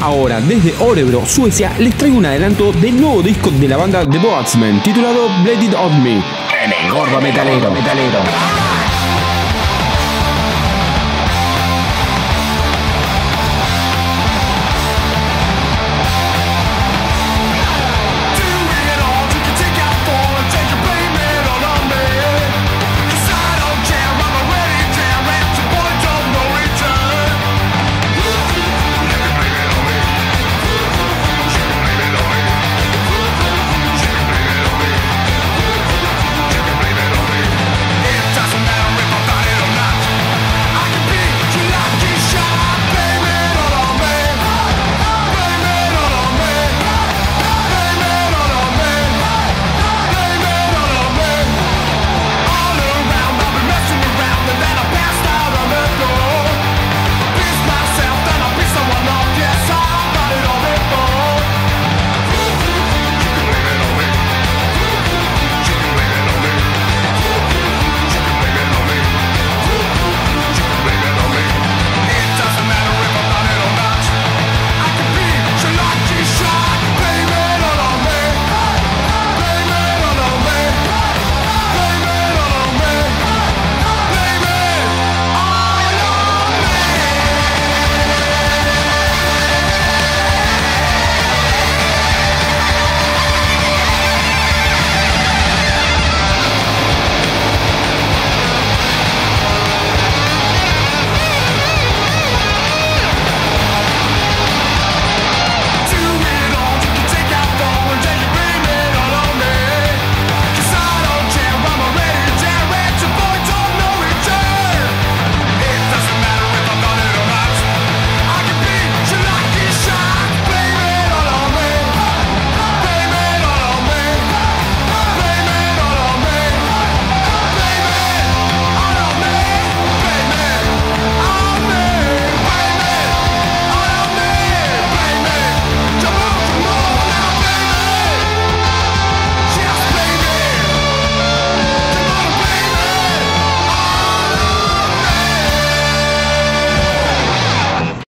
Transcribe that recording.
Ahora, desde Orebro, Suecia, les traigo un adelanto del nuevo disco de la banda The Boatsmen, titulado Bladed of Me. En metalero, metalero.